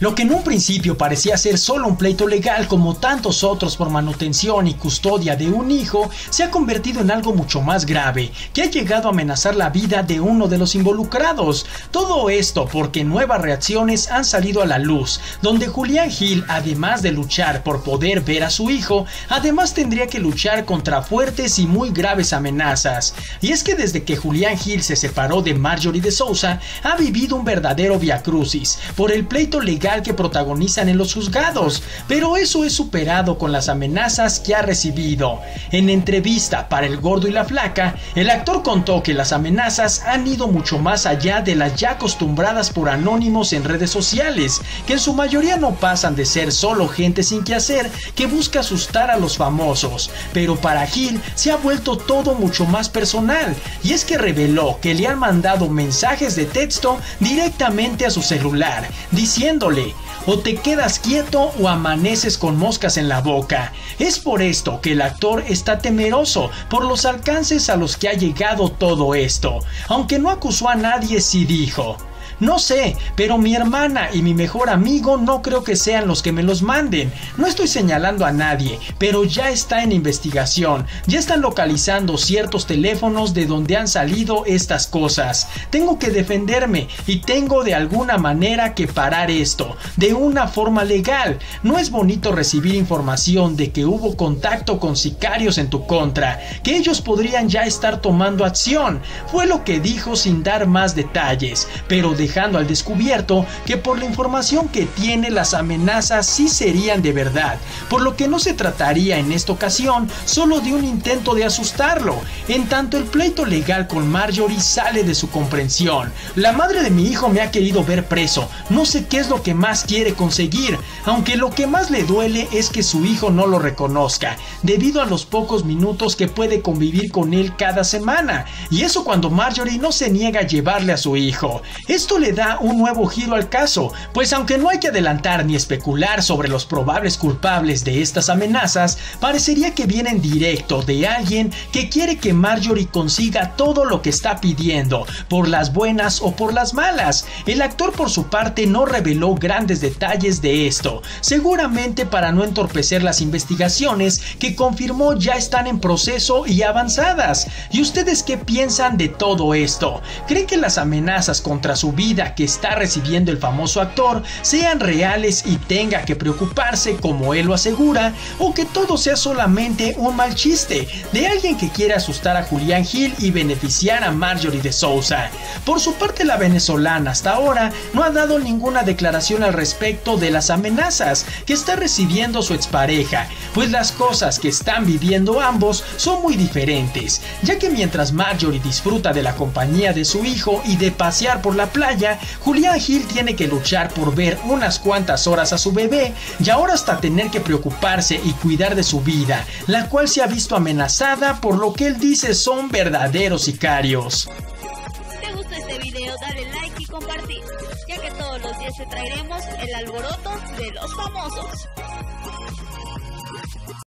Lo que en un principio parecía ser solo un pleito legal como tantos otros por manutención y custodia de un hijo, se ha convertido en algo mucho más grave, que ha llegado a amenazar la vida de uno de los involucrados. Todo esto porque nuevas reacciones han salido a la luz, donde Julián Gil, además de luchar por poder ver a su hijo, además tendría que luchar contra fuertes y muy graves amenazas. Y es que desde que Julián Gil se separó de Marjorie de Sousa, ha vivido un verdadero viacrucis por el pleito legal que protagonizan en los juzgados, pero eso es superado con las amenazas que ha recibido. En entrevista para El Gordo y la Flaca, el actor contó que las amenazas han ido mucho más allá de las ya acostumbradas por anónimos en redes sociales, que en su mayoría no pasan de ser solo gente sin que hacer que busca asustar a los famosos, pero para Gil se ha vuelto todo mucho más personal, y es que reveló que le han mandado mensajes de texto directamente a su celular, diciéndole, o te quedas quieto o amaneces con moscas en la boca. Es por esto que el actor está temeroso por los alcances a los que ha llegado todo esto, aunque no acusó a nadie si dijo, no sé, pero mi hermana y mi mejor amigo no creo que sean los que me los manden. No estoy señalando a nadie, pero ya está en investigación. Ya están localizando ciertos teléfonos de donde han salido estas cosas. Tengo que defenderme y tengo de alguna manera que parar esto, de una forma legal. No es bonito recibir información de que hubo contacto con sicarios en tu contra, que ellos podrían ya estar tomando acción. Fue lo que dijo sin dar más detalles, pero de dejando al descubierto que por la información que tiene las amenazas sí serían de verdad, por lo que no se trataría en esta ocasión solo de un intento de asustarlo, en tanto el pleito legal con Marjorie sale de su comprensión. La madre de mi hijo me ha querido ver preso, no sé qué es lo que más quiere conseguir, aunque lo que más le duele es que su hijo no lo reconozca, debido a los pocos minutos que puede convivir con él cada semana, y eso cuando Marjorie no se niega a llevarle a su hijo. Esto le da un nuevo giro al caso, pues aunque no hay que adelantar ni especular sobre los probables culpables de estas amenazas, parecería que vienen directo de alguien que quiere que Marjorie consiga todo lo que está pidiendo, por las buenas o por las malas. El actor por su parte no reveló grandes detalles de esto, seguramente para no entorpecer las investigaciones que confirmó ya están en proceso y avanzadas. ¿Y ustedes qué piensan de todo esto? ¿Creen que las amenazas contra su vida que está recibiendo el famoso actor sean reales y tenga que preocuparse como él lo asegura, o que todo sea solamente un mal chiste de alguien que quiere asustar a Julián Gil y beneficiar a Marjorie de Sousa. Por su parte, la venezolana hasta ahora no ha dado ninguna declaración al respecto de las amenazas que está recibiendo su expareja, pues las cosas que están viviendo ambos son muy diferentes, ya que mientras Marjorie disfruta de la compañía de su hijo y de pasear por la playa, Julián Gil tiene que luchar por ver unas cuantas horas a su bebé y ahora hasta tener que preocuparse y cuidar de su vida, la cual se ha visto amenazada por lo que él dice son verdaderos sicarios. Si te este video, dale like y compartir, ya que todos los días te traeremos el alboroto de los famosos.